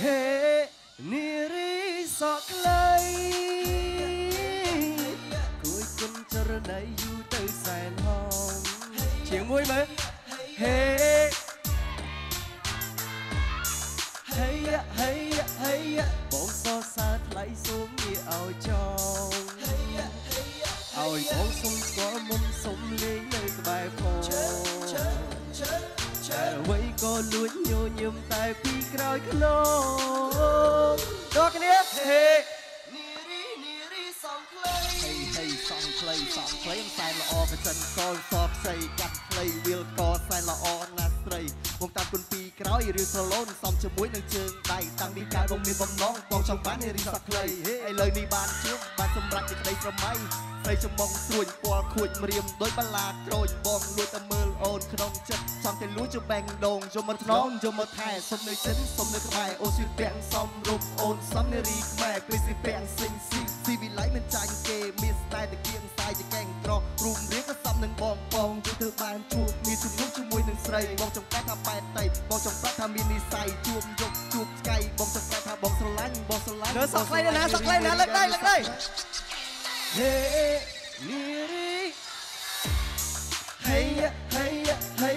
ហេនារីសក់ខ្លីគួយគុណចរណៃយូរទៅសែនហងជាងមួយមើលហេហេហេហេបងសរសើរ ក៏លួចញញឹមតែពីក្រោយខ្នងដល់គ្នាហេនារីនារីសំខ្លីហេហេសងខ្លីសងខ្លីសែនល្អកចិនកលសបស្អីកាត់ខ្លីវាលកសែនល្អណាស់ស្រីមកតាមគុណពីក្រោយរឿងស្រឡូនសំជាមួយនឹងជើងដៃតាំងពីកាយបងមានបំណងបងចង់បាននារីសក់ខ្លីហេឥឡូវនេះបានជួបបាន សម្រាប់ជាក្តីស្រមៃស្រីចំបងស្រួយពណ៌ខួចម្រាមដោយបាឡាក្រូចបងលួចតែមើលអូនក្នុងចិត្តចង់តែលួចជាបែងដងយកមកថ្នងយកមកថែសុំនៅចិនសុំនៅក្បែរអូនស្រីពាក់សំរូបអូនសំនារីខ្មែរគ្រីស្ទីពាក់សិងស៊ីស៊ីវិល័យមិនចាញ់គេមានស្តែតែគៀងសាយជាកែងក្ររូបរាងក៏សំនឹងបងបងយូរធ្វើបានជួបមានជំនុំ ជាមួយនឹងស្រីបងចង់កាត់ថាបែតតៃបងចង់ប្រាប់ថាមាននិស័យជួបយកជួបស្កៃបងចង់ប្រាប់ថាបងស្រឡាញ់បងស្រឡាញ់លើសក់ខ្លីណាសក់ខ្លីណាលើកដៃលើកដៃហេនារីហេហេហេ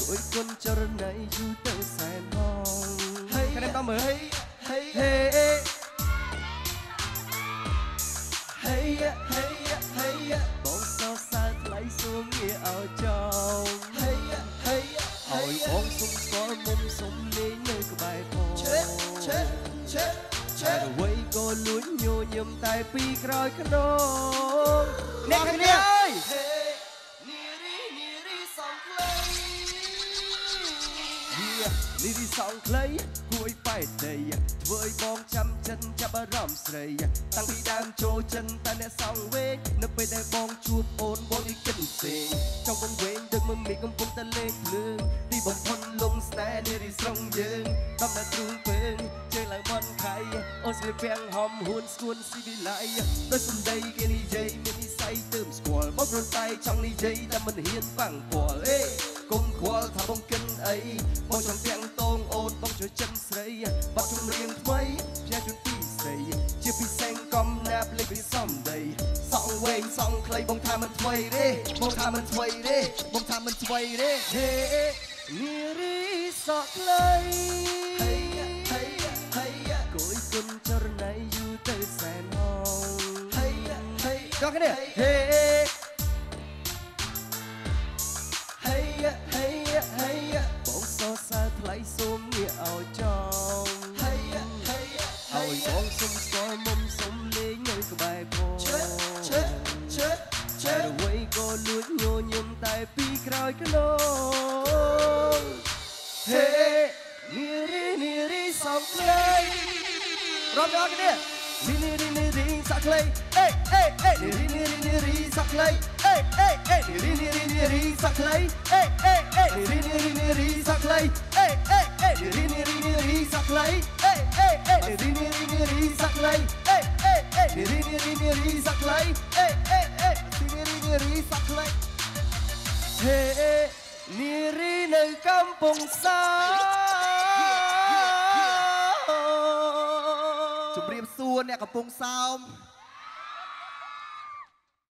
គួយគុណចរណៃយូរទៅសែនហងហេគ្នាតមើលហេហេហេហេហេបងសរសើរថ្លៃសួងងាឲ្យចងហេហេឲ្យបងសុំស្គាល់មុំសុំលេងនៅក្បែរផងឆេឆេឆេឆេអ្វីក៏លួចញញឹមតែពីក្រោយខ្នងអ្នកគ្នាអើយ វានារីសំខ្លីគួយប៉ែតដីធ្វើឲ្យបងចាំចិនចាប់អារម្មណ៍ស្រីតាំងពីដើមចូលចិនតែអ្នកសងវែងនៅពេលដែលបងជួបអូនបងនេះគិតផ្សេងចង់បងវែងដូចមិនមានកំពុងតែលេងភ្លើងទីបំផុតលំស្នេហ៍នារីស្រងយើងដំណើរទ្រូងពើងជើងឡើងមន់ខៃអូនស្រីពាំងហំហួនស្គួនស៊ីវិល័យដោយសំដីគេនិយាយមាននិស័យទើបស្គាល់បងរត់តែចង់និយាយតែមិនហ៊ានបាំងពាល់អេ កុំខ្វល់ថាបងកិនអីបងចង់ទាំងតងអូនបងជួយចិនស្រីបាត់ចម្រៀងថ្មីផ្ញើជូនពីស្រីជាពិសេសកំណាប់លេខពីសំដីសងវែងសងខ្លីបងថាមិនថ្មីទេបងថាមិនថ្មីទេបងថាមិនថ្មីទេហេនារីសក់ខ្លីហេហេហេគួយគុណចរណៃយូរទៅសែនហងហេហេដល់គ្នាហេហេ បងសុំស្គាល់មុំសុំលេងនៅក្បែរផងឆេឆេឆេឆេអ្វីក៏លួចញញឹមតែពីក្រោយខ្នងហេនារីនារីសំខ្លីរំដល់គ្នានារីនារីសក់ខ្លីអេអេអេនារីនារីនារីសក់ខ្លីអេអេអេនារីនារីនារីសក់ខ្លីអេអេអេនារីនារីនារីសក់ខ្លីអេអេអេនារីនារីនារីសក់ខ្លីអេអេអេនា រីនារីនារីសក់ខ្លីអេអេអេនារីនារីនារីសក់ខ្លីអេអេអេនារីនារីសក់ខ្លីហេនារីនៅកំពង់សាជម្រាបសួរអ្នកកំពុងសោម